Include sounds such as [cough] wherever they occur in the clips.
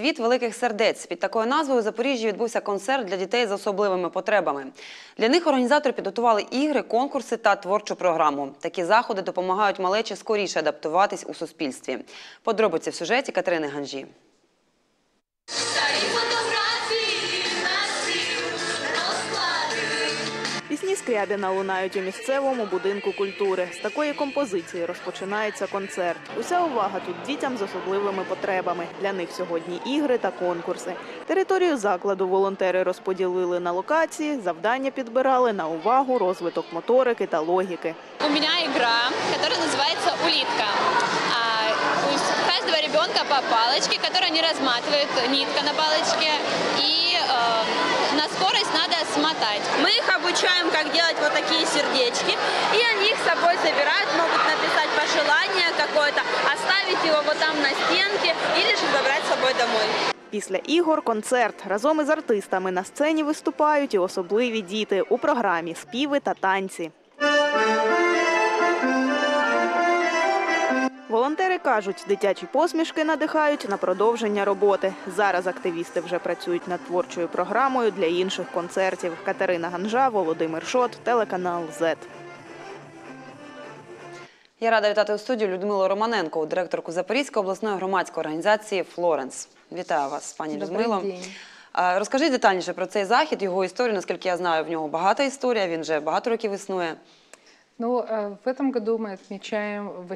Світ великих сердець. Під такою назвою у Запоріжжі відбувся концерт для дітей з особливими потребами. Для них організатори підготували ігри, конкурси та творчу програму. Такі заходи допомагають малечі скоріше адаптуватись у суспільстві. Подробиці в сюжеті Катерини Ганжі. Пісні Скрябіна лунають у місцевому будинку культури. З такої композиції розпочинається концерт. Уся увага тут дітям з особливими потребами. Для них сьогодні ігри та конкурси. Територію закладу волонтери розподілили на локації, завдання підбирали на увагу, розвиток моторики та логіки. У меня игра, которая называется «Улитка». А, у каждого ребенка по палочке, которая не разматывает нитка на палочке. И э, на скорость надо смотать. Мы их обучаем, как делать вот такие сердечки, и они их с собой забирают, могут написать пожелание какое-то, оставить его вот там на стенке или же забрать с собой домой. Після ігор концерт разом із артистами на сцені виступають і особливі діти у програмі співи та танці. Волонтери кажуть, дитячі посмішки надихають на продовження роботи. Зараз активісти вже працюють над творчою програмою для інших концертів. Катерина Ганжа, Володимир Шот, телеканал ЗЕТ. Я рада вітати у студію Людмилу Романенко, директорку Запорізької обласної громадської організації Флоренс. Вітаю вас, пані Людмило. Розкажіть детальніше про цей захід, його історію. Наскільки я знаю, в нього багата історія. Він вже багато років існує. Ну, э, в этом году мы отмечаем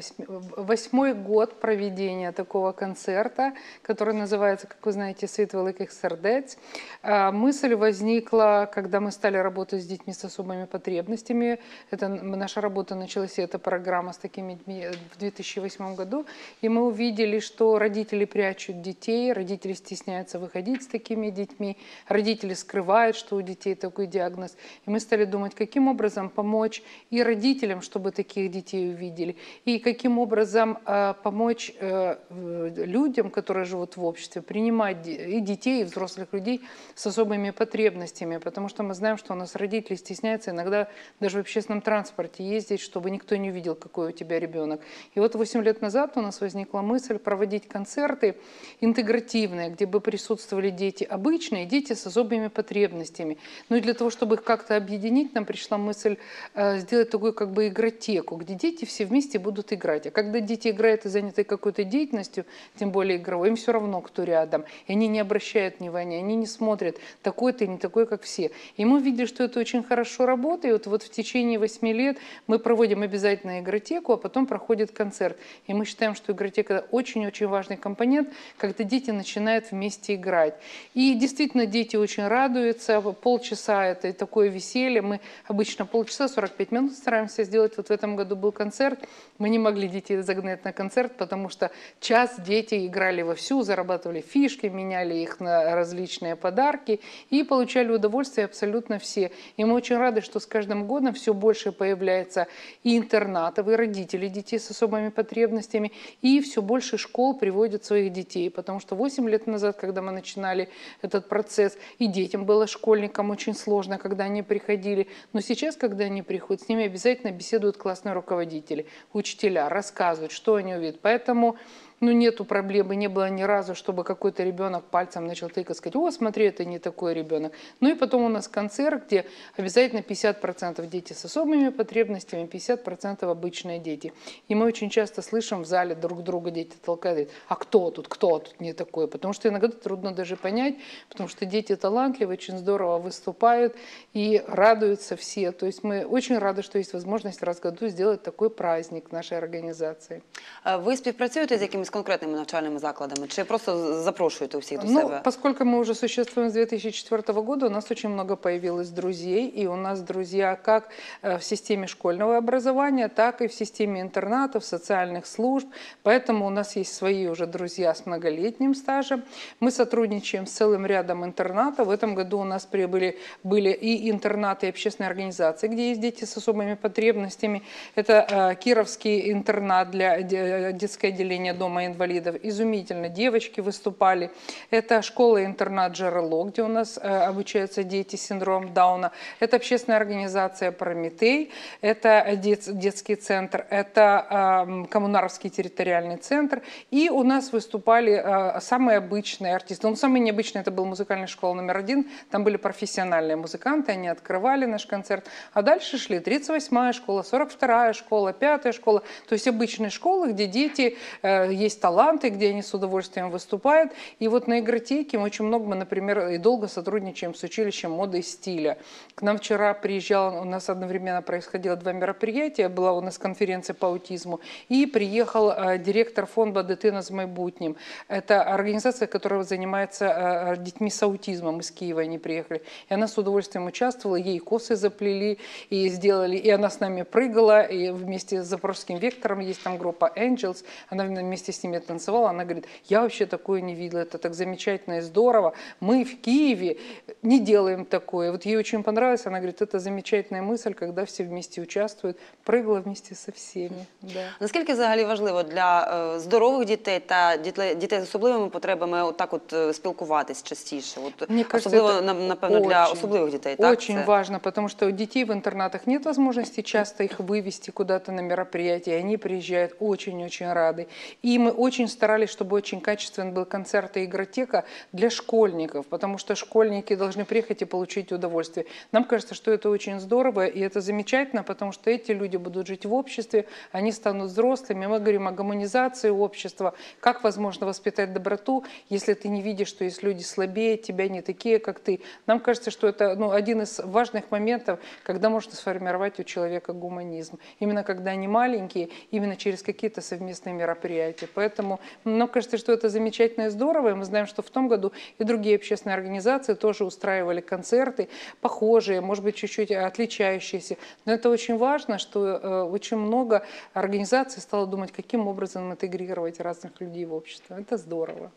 восьмой год проведения такого концерта, который называется, как вы знаете, «Свет великих сердець». А, Мысль возникла, когда мы стали работать с детьми с особыми потребностями. Это наша работа началась, и эта программа с такими детьми э, в 2008 году. И мы увидели, что родители прячут детей, родители стесняются выходить с такими детьми, родители скрывают, что у детей такой диагноз. И мы стали думать, каким образом помочь и родителям, чтобы таких детей увидели, и каким образом э, помочь э, в- людям, которые живут в обществе, принимать и детей, и взрослых людей с особыми потребностями, потому что мы знаем, что у нас родители стесняются иногда даже в общественном транспорте ездить, чтобы никто не увидел, какой у тебя ребенок. И вот 8 лет назад у нас возникла мысль проводить концерты интегративные, где бы присутствовали дети обычные, дети с особыми потребностями. Ну и для того, чтобы их как-то объединить, нам пришла мысль э, сделать такую как бы игротеку, где дети все вместе будут играть. А когда дети играют и заняты какой-то деятельностью, тем более игровой, им все равно, кто рядом. И они не обращают внимания, они не смотрят, такой ты, не такой, как все. И мы видели, что это очень хорошо работает. Вот в течение восьми лет мы проводим обязательно игротеку, а потом проходит концерт. И мы считаем, что игротека – очень-очень важный компонент, когда дети начинают вместе играть. И действительно, дети очень радуются. Полчаса – это такое веселье. Мы обычно полчаса, 45 минут стараемся сделать. Вот в этом году был концерт. Мы не могли детей загнать на концерт, потому что час дети играли вовсю, зарабатывали фишки, меняли их на различные подарки и получали удовольствие абсолютно все. И мы очень рады, что с каждым годом все больше появляется и интернатов, и родителей детей с особыми потребностями, и все больше школ приводят своих детей, потому что 8 лет назад, когда мы начинали этот процесс, и детям было школьникам очень сложно, когда они приходили, но сейчас, когда они приходят, с ними обязательно беседуют классные руководители, учителя, рассказывают, что они увидят. Поэтому ну, нету проблемы, не было ни разу, чтобы какой-то ребенок пальцем начал тыкать, сказать, о, смотри, это не такой ребенок. Ну и потом у нас концерт, где обязательно 50% дети с особыми потребностями, 50% обычные дети. И мы очень часто слышим в зале друг друга дети толкают, а кто тут, кто тут не такой? Потому что иногда трудно даже понять, потому что дети талантливые, очень здорово выступают и радуются все. То есть мы очень рады, что есть возможность раз в году сделать такой праздник нашей организации. Е, Ви співпрацюєте з якимись конкретними навчальними закладами, чи просто запрошуєте усіх до Ну, себе? поскольку мы уже существуем с 2004 года, у нас очень много появилось друзей, и у нас друзья как э, в системе школьного образования, так и в системе интернатов, социальных служб. Поэтому у нас есть свои уже друзья с многолетним стажем. Мы сотрудничаем с целым рядом интернатов. В этом году у нас прибыли были и интернаты, и общественные организации, где есть дети с особыми потребностями. Это э, Кировский интернат для де- детское отделение Дома Дома инвалидов. Изумительно. Девочки выступали. Это школа-интернат Джерело, где у нас э, обучаются дети с синдромом Дауна. Это общественная организация Прометей. Это дет- детский центр. Это Коммунаровский территориальный центр. И у нас выступали э, самые обычные артисты. Ну, самый необычный это был музыкальная школа номер один. Там были профессиональные музыканты, они открывали наш концерт. А дальше шли 38-я школа, 42-я школа, 5-я школа. То есть обычные школы, где дети, э, есть таланты, где они с удовольствием выступают. И вот на игротеке мы очень много, мы, например, и долго сотрудничаем с училищем моды и стиля. К нам вчера приезжал, у нас одновременно происходило два мероприятия, была у нас конференция по аутизму, и приехал э, директор фонда «Дитина з майбутнім». Это организация, которая занимается э, детьми с аутизмом из Киева, они приехали. И она с удовольствием участвовала, ей косы заплели и сделали, и она с нами прыгала, и вместе с Запорожским вектором есть там группа Angels, она вместе с ними танцевала, она говорит, я вообще такое не видела, это так замечательно и здорово, мы в Киеве не делаем такое. Вот ей очень понравилось, она говорит, это замечательная мысль, когда все вместе участвуют, прыгала вместе со всеми. Да. Наскільки взагалі важливо для е, здорових дітей та дітле- дітей з особливими потребами отак от е, спілкуватись частіше? От, Мне кажется, особливо, это на- напевно, для очень, особливих дітей, так? Очень Це- важно, потому что у детей в интернатах нет возможности часто их вывести куда-то на мероприятия. Они приезжают очень-очень рады. И мы очень старались, чтобы очень качественно был концерт и игротека для школьников, потому что школьники должны приехать и получить удовольствие. Нам кажется, что это очень здорово, и это замечательно, потому что эти люди будут жить в обществе, они станут взрослыми. Мы говорим о гуманизации общества, как возможно воспитать доброту, если ты не видишь, что есть люди слабее тебя, не такие, как ты. Нам кажется, что это ну, один из важных моментов, когда можно сформировать у человека гуманизм. Именно когда они маленькие, именно через какие-то совместные мероприятия. Поэтому нам кажется, что это замечательно и здорово. И мы знаем, что в том году и другие общественные организации тоже устраивали концерты, похожие, может быть, чуть-чуть отличающиеся. Но это очень важно, что э, очень много организаций стало думать, каким образом интегрировать разных людей в общество. Это здорово.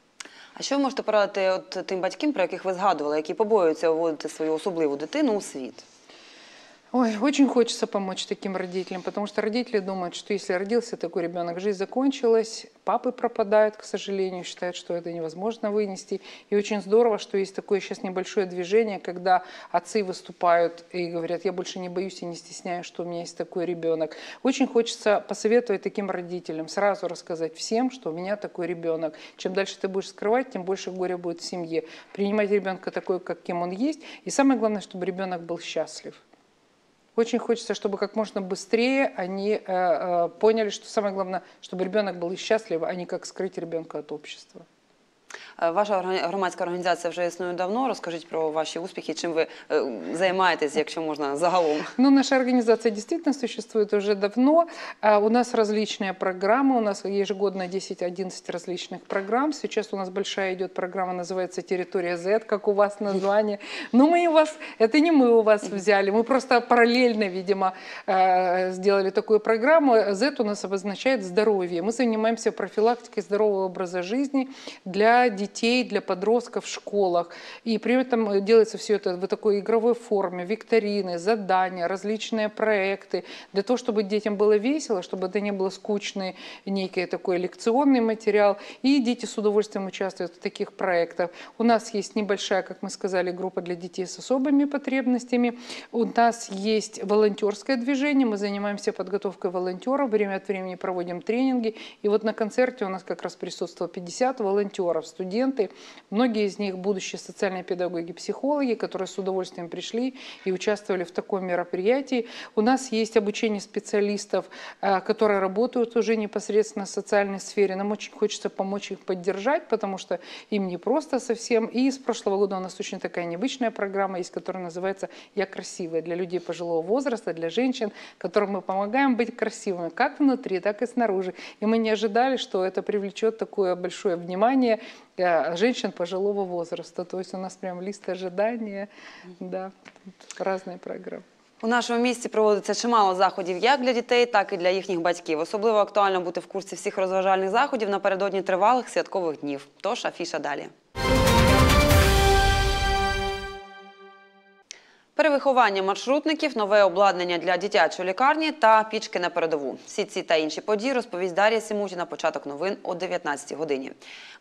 А що ви можете порадити от тим батькам, про яких ви згадували, які побоюються вводити свою особливу дитину у світ? Ой, очень хочется помочь таким родителям, потому что родители думают, что если родился такой ребенок, жизнь закончилась, папы пропадают, к сожалению, считают, что это невозможно вынести. И очень здорово, что есть такое сейчас небольшое движение, когда отцы выступают и говорят, я больше не боюсь и не стесняюсь, что у меня есть такой ребенок. Очень хочется посоветовать таким родителям сразу рассказать всем, что у меня такой ребенок. Чем дальше ты будешь скрывать, тем больше горя будет в семье. Принимать ребенка такой, каким он есть. И самое главное, чтобы ребенок был счастлив. Очень хочется, чтобы как можно быстрее они э, э, поняли, что самое главное, чтобы ребенок был счастлив, а не как скрыть ребенка от общества. Е, Ваша органі- громадська організація вже існує давно. Розкажіть про ваші успіхи, чим ви е, займаєтесь, якщо можна загалом. Ну, наша организация действительно существует уже давно. А У нас различные программы, у нас ежегодно 10-11 различных программ. Сейчас у нас большая идет программа, называется «Территория Z», как у вас название. Но мы у вас, это не мы у вас взяли, мы просто параллельно, видимо, э, сделали такую программу. Z у нас обозначает здоровье. Мы занимаемся профилактикой здорового образа жизни для детей, для подростков в школах. И при этом делается все это в такой игровой форме, викторины, задания, различные проекты, для того, чтобы детям было весело, чтобы это не было скучный некий такой лекционный материал. И дети с удовольствием участвуют в таких проектах. У нас есть небольшая, как мы сказали, группа для детей с особыми потребностями. У нас есть волонтерское движение, мы занимаемся подготовкой волонтеров, время от времени проводим тренинги. И вот на концерте у нас как раз присутствовало 50 волонтеров, студенты. Многие из них будущие социальные педагоги, психологи, которые с удовольствием пришли и участвовали в таком мероприятии. У нас есть обучение специалистов, э, которые работают уже непосредственно в социальной сфере. Нам очень хочется помочь их поддержать, потому что им не просто совсем. И с прошлого года у нас очень такая необычная программа есть, которая называется «Я красивая» для людей пожилого возраста, для женщин, которым мы помогаем быть красивыми как внутри, так и снаружи. И мы не ожидали, что это привлечет такое большое внимание женщин пожилого возраста. То есть у нас прям лист ожидания, да, разные программы. У нашому місті проводиться чимало заходів як для дітей, так і для їхніх батьків. Особливо актуально бути в курсі всіх розважальних заходів напередодні тривалих святкових днів. Тож афіша далі. Перевиховання маршрутників, нове обладнання для дитячої лікарні та пічки на передову. Всі ці та інші події розповість Дар'я Сімутіна. Початок новин о 19 годині.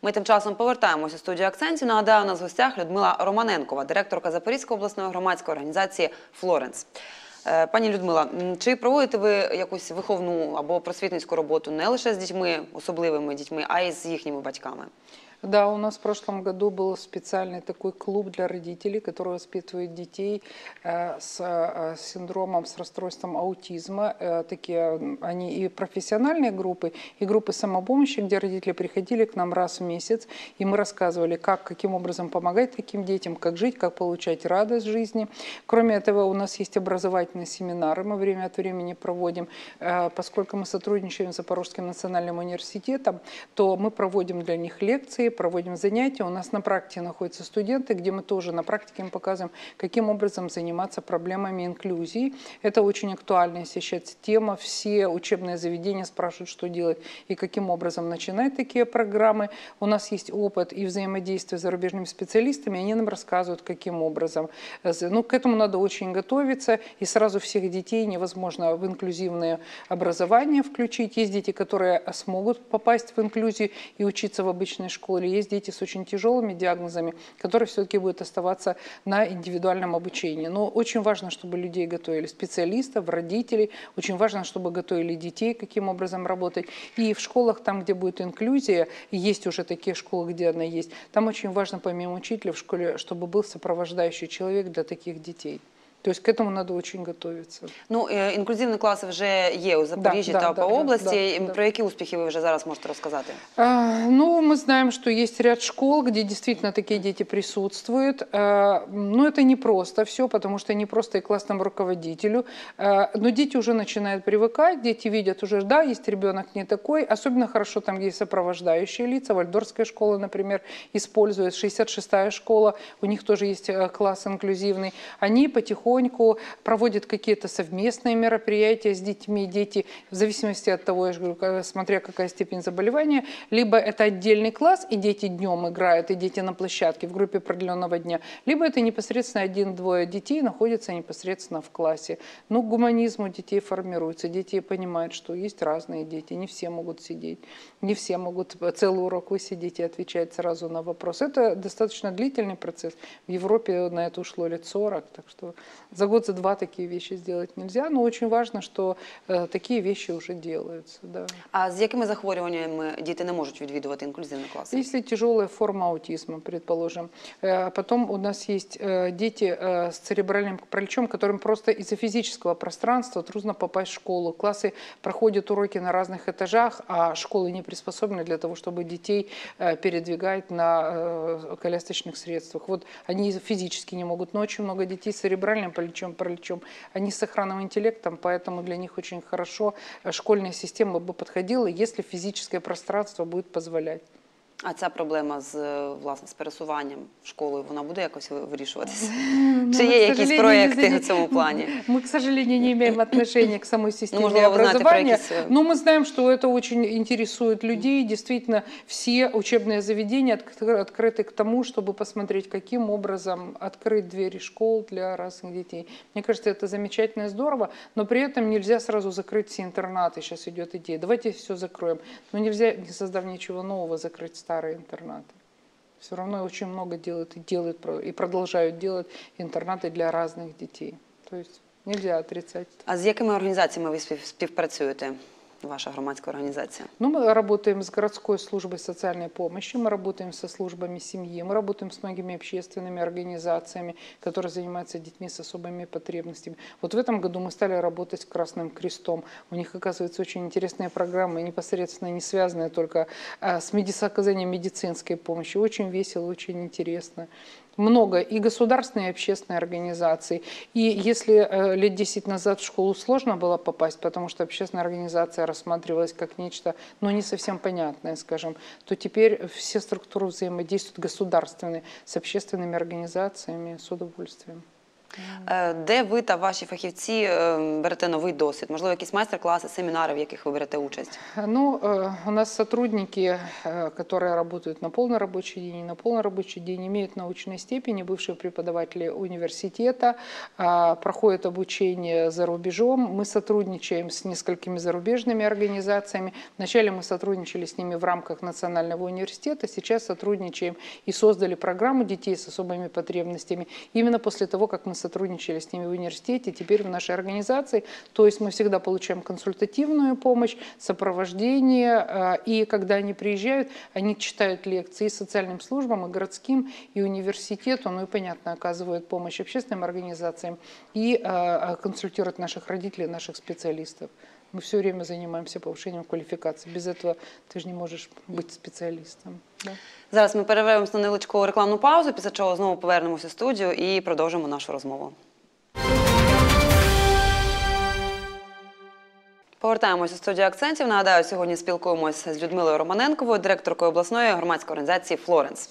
Ми тим часом повертаємося у студію акцентів. Нагадаю, у нас в гостях Людмила Романенкова, директорка Запорізької обласної громадської організації Флоренс. Е, Пані Людмила, чи проводите ви якусь виховну або просвітницьку роботу не лише з дітьми, особливими дітьми, а й з їхніми батьками? Да, у нас в прошлом году был специальный такой клуб для родителей, который воспитывает детей э, с э, синдромом, с расстройством аутизма. Э, Такие они и профессиональные группы, и группы самопомощи, где родители приходили к нам раз в месяц, и мы рассказывали, как, каким образом помогать таким детям, как жить, как получать радость жизни. Кроме этого, у нас есть образовательные семинары, мы время от времени проводим. Поскольку мы сотрудничаем с Запорожским национальным университетом, то мы проводим для них лекции, проводим занятия. У нас на практике находятся студенты, где мы тоже на практике им показываем, каким образом заниматься проблемами инклюзии. Это очень актуальная сейчас тема. Все учебные заведения спрашивают, что делать и каким образом начинать такие программы. У нас есть опыт и взаимодействие с зарубежными специалистами, они нам рассказывают, каким образом. Э, Ну, к этому надо очень готовиться, и сразу всех детей невозможно в инклюзивное образование включить. Есть дети, которые смогут попасть в инклюзию и учиться в обычной школе. Есть дети с очень тяжелыми диагнозами, которые все-таки будут оставаться на индивидуальном обучении. Но очень важно, чтобы людей готовили, специалистов, родителей. Очень важно, чтобы готовили детей, каким образом работать. И в школах, там, где будет инклюзия, есть уже такие школы, где она есть, там очень важно, помимо учителя в школе, чтобы был сопровождающий человек для таких детей. То есть к этому надо очень готовиться. Ну, е, інклюзивні класи вже є у Запоріжжі Да, та да, по да, да, області. да, да. Про які успіхи ви вже зараз можете розказати? А, Ну, мы знаем, что есть ряд школ, где действительно такие дети присутствуют. А, Но это не просто все, потому что не просто и классному руководителю. А, Но дети уже начинают привыкать, дети видят уже, да, есть ребенок не такой. Особенно хорошо там, где есть сопровождающие лица. Вальдорфская школа, например, использует. 66-я школа, у них тоже есть э, класс инклюзивный. Они потихоньку проводят какие-то совместные мероприятия с детьми. Дети, в зависимости от того, я же говорю, смотря какая степень заболевания, либо это отдельный класс, и дети днем играют, и дети на площадке в группе определенного дня, либо это непосредственно один-двое детей находятся непосредственно в классе. Ну, гуманизм у детей формируется, дети понимают, что есть разные дети, не все могут сидеть, не все могут целый урок высидеть и отвечать сразу на вопрос. Это достаточно длительный процесс. В Европе на это ушло лет 40, так что за год, за два такие вещи сделать нельзя, но очень важно, что э, такие вещи уже делаются. Да. А з якими захворюваннями діти не можуть відвідувати інклюзивні класи? Если тяжелая форма аутизма, предположим, э, потом у нас есть э, дети э, с церебральным параличом, которым просто из-за физического пространства трудно попасть в школу. Классы проходят уроки на разных этажах, а школы не приспособлены для того, чтобы детей э, передвигать на э, колясочных средствах. Вот они физически не могут, но очень много детей с церебральным параличом, параличом они с сохранным интеллектом, поэтому для них очень хорошо э, школьная система бы подходила, если физическое пространство будет позволять. А ця проблема з е, власне з пересуванням школою, вона буде якось ви- вирішуватися? Чи Ну, є к якісь сожалению, проекти не в цьому плані? [laughs] Мы, к сожалению, не имеем отношения к самой системе можливо, ви знаєте про образования, якісь, е, но мы знаем, что это очень интересует людей. Действительно, все учебные заведения отк- открыты к тому, чтобы посмотреть, каким образом открыть двери школ для разных детей. Мне кажется, это замечательно и здорово, но при этом нельзя сразу закрыть все интернаты. Сейчас идет идея. Давайте все закроем. Но нельзя, не создав ничего нового, закрыть старые интернаты. Все равно очень много делают и делают про- и продолжают делать интернаты для разных детей. То есть нельзя отрицать. А з якими організаціями ви спів- співпрацюєте? Ваша громадська організація? Ну, мы работаем с городской службой социальной помощи, мы работаем со службами семьи, мы работаем с многими общественными организациями, которые занимаются детьми с особыми потребностями. Вот в этом году мы стали работать с Красным Крестом. У них, оказывается, очень интересные программы, непосредственно не связанные только а, с меди- с оказанием медицинской помощи. Очень весело, очень интересно. Много и государственные, и общественные организации. И если э, лет 10 назад в школу сложно было попасть, потому что общественная организация рассматривалась как нечто, ну, не совсем понятное, скажем, то теперь все структуры взаимодействуют государственные с общественными организациями с удовольствием. Е, Де ви та ваші фахівці е, берете новий досвід? Можливо, якісь майстер-класи, семінари, в яких ви берете участь? Ну, э, у нас сотрудники, э, которые работают на полный рабочий день и на полный рабочий день, имеют научные степени, бывшие преподаватели университета, а, проходят обучение за рубежом. Мы сотрудничаем с несколькими зарубежными организациями. Вначале мы сотрудничали с ними в рамках Национального университета, сейчас сотрудничаем и создали программу детей с особыми потребностями. Именно после того, как мы сотрудничали с ними в университете, теперь в нашей организации, то есть мы всегда получаем консультативную помощь, сопровождение, э, и когда они приезжают, они читают лекции и социальным службам, и городским, и университету, ну и, понятно, оказывают помощь общественным организациям и э, консультируют наших родителей, наших специалистов. Мы все время занимаемся повышением квалификации. Без этого ты же не можешь быть специалистом. Зараз ми перервемося на невеличку рекламну паузу, після чого знову повернемося в студію і продовжимо нашу розмову. Повертаємося у студію акцентів. Нагадаю, сьогодні спілкуємося з Людмилою Романенковою, директоркою обласної громадської організації Флоренс.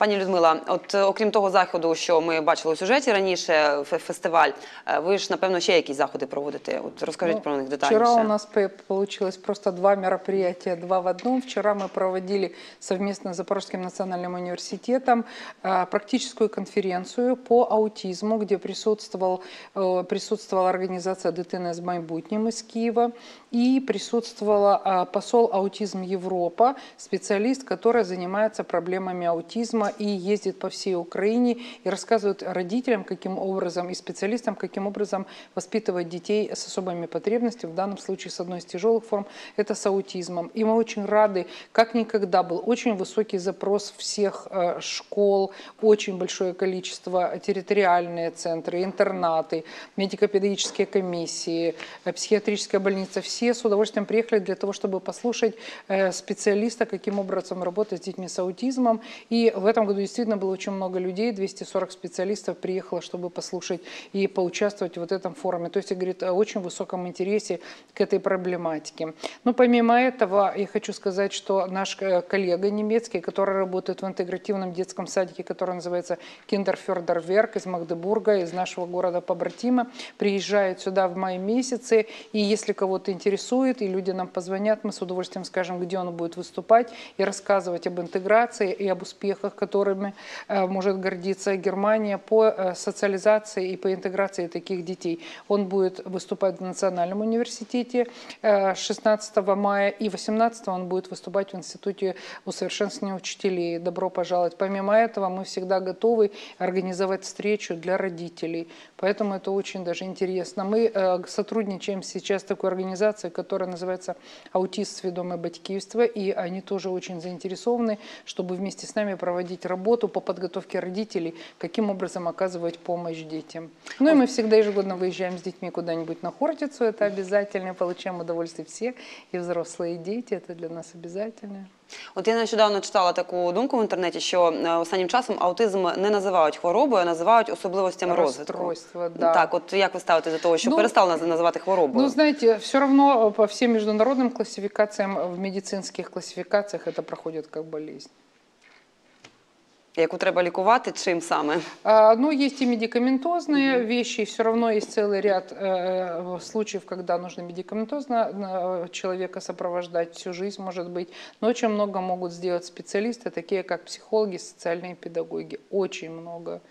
Пані Людмила, от е, окрім того заходу, що ми бачили у сюжеті раніше, фе- фестиваль, е, ви ж напевно ще якісь заходи проводите. От розкажіть Ну, про них детальніше. Вчера у нас пе- получилось просто два мероприятия, два в одном. Вчера мы проводили совместно с Запорожским национальным университетом э, практическую конференцию по аутизму, где присутствовал, э, присутствовала организация «Дитина з майбутнім» из Киева и присутствовала э, посол «Аутизм Европа», специалист, который занимается проблемами аутизма и ездит по всей Украине и рассказывает родителям, каким образом, и специалистам, каким образом воспитывать детей с особыми потребностями, в данном случае с одной из тяжелых форм, это с аутизмом. И мы очень рады, как никогда был очень высокий запрос всех э, школ, очень большое количество территориальные центры, интернаты, медико-педагогические комиссии, э, психиатрическая больница. Все с удовольствием приехали для того, чтобы послушать э, специалиста, каким образом работать с детьми с аутизмом. И в этом году действительно было очень много людей, 240 специалистов приехало, чтобы послушать и поучаствовать в вот этом форуме. То есть, говорит, о очень высоком интересе к этой проблематике. Но помимо этого, я хочу сказать, что наш э, коллега немецкий, который работает в интегративном детском садике, который называется Киндерфердерверк из Магдебурга, из нашего города Побратима, приезжает сюда в мае месяце. И если кого-то интересует, и люди нам позвонят, мы с удовольствием скажем, где он будет выступать и рассказывать об интеграции и об успехах, которыми э, может гордиться Германия по э, социализации и по интеграции таких детей. Он будет выступать в Национальном университете э, 16 мая и 18 он будет выступать в Институте усовершенствования учителей. Добро пожаловать. Помимо этого, мы всегда готовы организовать встречу для родителей. Поэтому это очень даже интересно. Мы э, сотрудничаем сейчас с такой организацией, которая называется «Аутист сведомое батьківство», и они тоже очень заинтересованы, чтобы вместе с нами проводить работу по подготовке родителей, каким образом оказывать помощь детям. Ну и мы всегда ежегодно выезжаем с детьми куда-нибудь на Хортицу, это обязательно, получаем удовольствие все, и взрослые, и дети, это для нас обязательно. От я нещодавно читала таку думку в інтернеті, що е, останнім часом аутизм не називають хворобою, а називають особливостями розвитку. Розстройство, да. Так, от як ви ставите до того, що Ну, перестали наз- називати хворобою? Ну, знаете, все равно э, по всем международным классификациям, в медицинских классификациях это проходит как болезнь. Яку треба лікувати, чим саме? А, Ну, есть и медикаментозные вещи, все равно есть целый ряд э, случаев, когда нужно медикаментозно э, человека сопровождать всю жизнь, может быть. Но очень много могут сделать специалисты, такие как психологи, социальные педагоги. Очень много.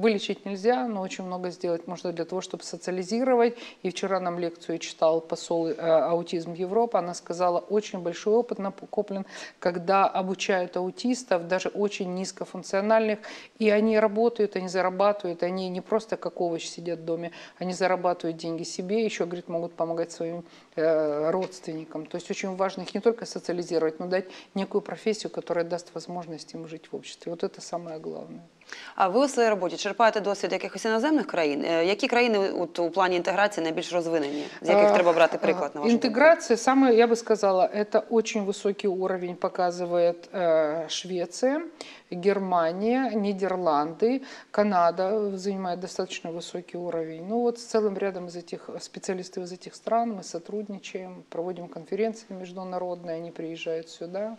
Вылечить нельзя, но очень много сделать можно для того, чтобы социализировать. И вчера нам лекцию читал посол э, «Аутизм Европы». Она сказала, очень большой опыт накоплен, когда обучают аутистов, даже очень низкофункциональных, и они работают, они зарабатывают, они не просто как овощ сидят в доме, они зарабатывают деньги себе, еще, говорит, могут помогать своим э, родственникам. То есть очень важно их не только социализировать, но дать некую профессию, которая даст возможность им жить в обществе. Вот это самое главное. А ви у своїй роботі черпаєте досвід якихось іноземних країн? Е, Які країни от, у плані інтеграції найбільш розвинені, з яких А, треба брати а, приклад на вашу думку? Интеграция, самое, я бы сказала, это очень высокий уровень показывает э, Швеция, Германия, Нидерланды, Канада занимает достаточно высокий уровень. Ну вот с целым рядом из этих специалистов из этих стран мы сотрудничаем, проводим конференции международные, они приезжают сюда.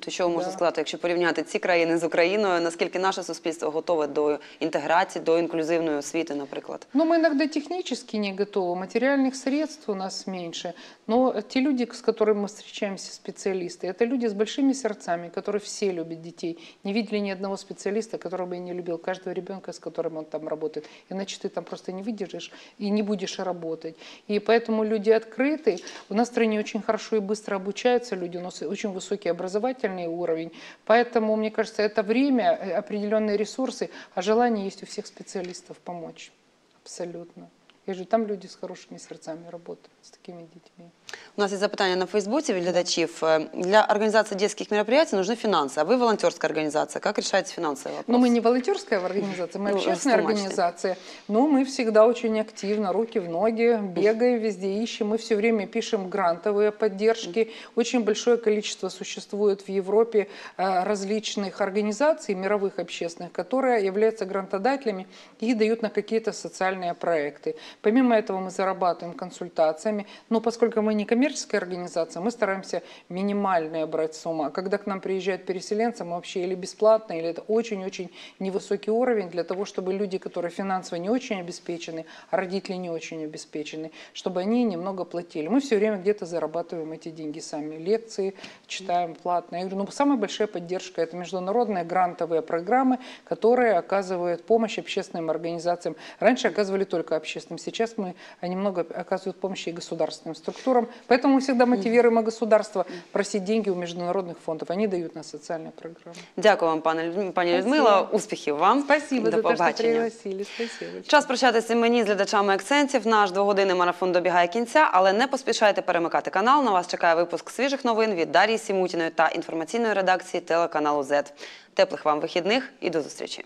То що ви можете Да. сказати, якщо порівняти ці країни з Україною, наскільки наше суспільство готове до інтеграції, до інклюзивної освіти, наприклад? Ну, мы иногда технически не готовы, материальных средств у нас меньше. Но те люди, с которыми мы встречаемся, специалисты, это люди с большими сердцами, которые все любят детей. Не видели ни одного специалиста, которого бы я не любил, каждого ребенка, с которым он там работает. Иначе ты там просто не выдержишь и не будешь работать. И поэтому люди открыты. У нас в стране очень хорошо и быстро обучаются люди, у нас очень высокий образовательный уровень. Поэтому, мне кажется, это время, э, определенные ресурсы, а желание есть у всех специалистов помочь. Абсолютно. Я же там люди с хорошими сердцами работают, с такими детьми. У нас є запитання на Фейсбуці від глядачів. Е, Для організації детских мероприятий нужны финансы, а вы волонтерская организация. Как решаете финансовый вопрос? Но мы не волонтерская организация, мы Ну, общественная растумачьте. организация. Но мы всегда очень активно, руки в ноги, бегаем везде, ищем. Мы все время пишем грантовые поддержки. Очень большое количество существует в Европе э, различных организаций, мировых общественных, которые являются грантодателями и дают на какие-то социальные проекты. Помимо этого мы зарабатываем консультациями. Но поскольку мы не коммерческая организация, мы стараемся минимальные брать суммы. А когда к нам приезжают переселенцы, мы вообще или бесплатно, или это очень-очень невысокий уровень для того, чтобы люди, которые финансово не очень обеспечены, а родители не очень обеспечены, чтобы они немного платили. Мы все время где-то зарабатываем эти деньги сами. Лекции читаем платно. Я говорю, ну, самая большая поддержка – это международные грантовые программы, которые оказывают помощь общественным организациям. Раньше оказывали только общественным, сейчас мы а, немного оказывают помощь и государственным структурам. Поэтому мы всегда мотивируем и государство просить деньги у международных фондов. Они дают на социальные программы. Дякую вам, пане Людмила, пані Спасибо. Людмила. Успіхів вам. Спасибо До за то, что побачення. пригласили. Спасибо. Час прощатися мені з глядачами акцентів. Наш двогодинний марафон добігає кінця, але не поспішайте перемикати канал. На вас чекає випуск свіжих новин від Дар'ї Сімутіної та інформаційної редакції телеканалу ЗЕТ. Теплих вам вихідних і до зустрічі.